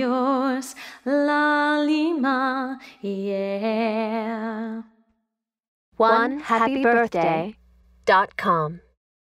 yours, Lalima, yeah. One happy birthday dot com.